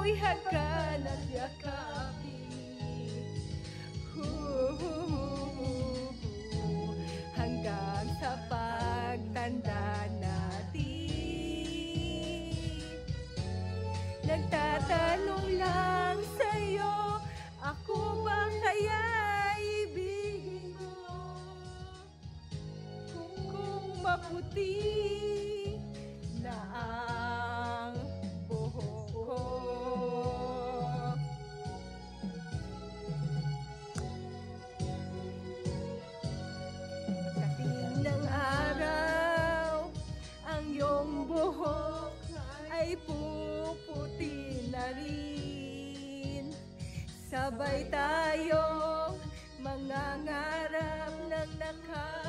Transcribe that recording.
ako'y hagan at yakapin. Hanggang sa pagtanda natin. Nagtatanong lang sa'yo Ako ba kaya ibigin? Kung maputi Sabay tayong mangangarap ng nakas